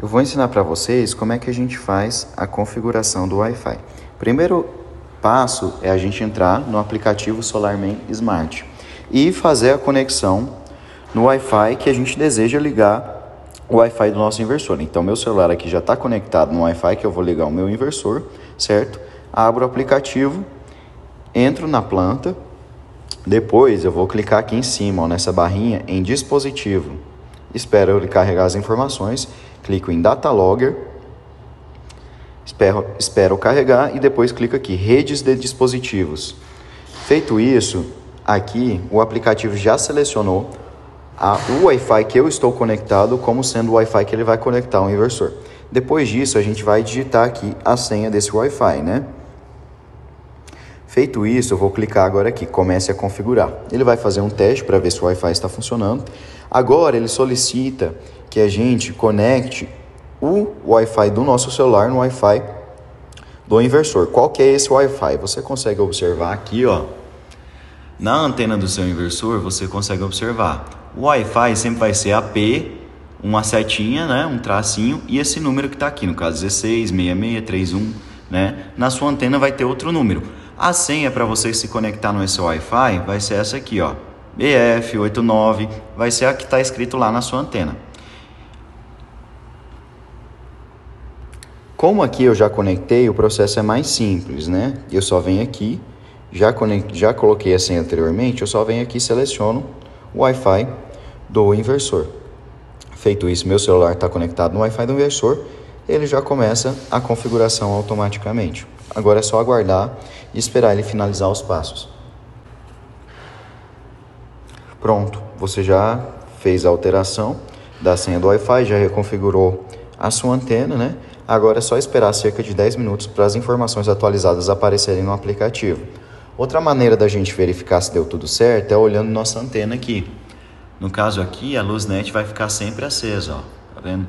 Eu vou ensinar para vocês como é que a gente faz a configuração do Wi-Fi. Primeiro passo é a gente entrar no aplicativo SolarMan Smart e fazer a conexão no Wi-Fi que a gente deseja ligar o Wi-Fi do nosso inversor. Então, meu celular aqui já está conectado no Wi-Fi que eu vou ligar o meu inversor, certo? Abro o aplicativo, entro na planta, depois eu vou clicar aqui em cima, ó, nessa barrinha, em dispositivo. Espero ele carregar as informações clico em Data Logger, espero, espero carregar e depois clico aqui, redes de dispositivos. Feito isso, aqui o aplicativo já selecionou a, o Wi-Fi que eu estou conectado como sendo o Wi-Fi que ele vai conectar ao inversor. Depois disso, a gente vai digitar aqui a senha desse Wi-Fi, né? Feito isso, eu vou clicar agora aqui, comece a configurar. Ele vai fazer um teste para ver se o Wi-Fi está funcionando. Agora ele solicita que a gente conecte o Wi-Fi do nosso celular no Wi-Fi do inversor. Qual que é esse Wi-Fi? Você consegue observar aqui, ó. Na antena do seu inversor, você consegue observar. O Wi-Fi sempre vai ser AP, uma setinha, né, um tracinho e esse número que está aqui, no caso 16 6631, né? Na sua antena vai ter outro número. A senha para você se conectar no seu Wi-Fi vai ser essa aqui, ó. BF89, vai ser a que está escrito lá na sua antena. Como aqui eu já conectei, o processo é mais simples, né? Eu só venho aqui, já, já coloquei a senha anteriormente, eu só venho aqui e seleciono o Wi-Fi do inversor. Feito isso, meu celular está conectado no Wi-Fi do inversor, ele já começa a configuração automaticamente. Agora é só aguardar e esperar ele finalizar os passos. Pronto, você já fez a alteração da senha do Wi-Fi, já reconfigurou a sua antena, né? Agora é só esperar cerca de 10 minutos para as informações atualizadas aparecerem no aplicativo. Outra maneira da gente verificar se deu tudo certo é olhando nossa antena aqui. No caso aqui, a luz net vai ficar sempre acesa, ó. Tá vendo?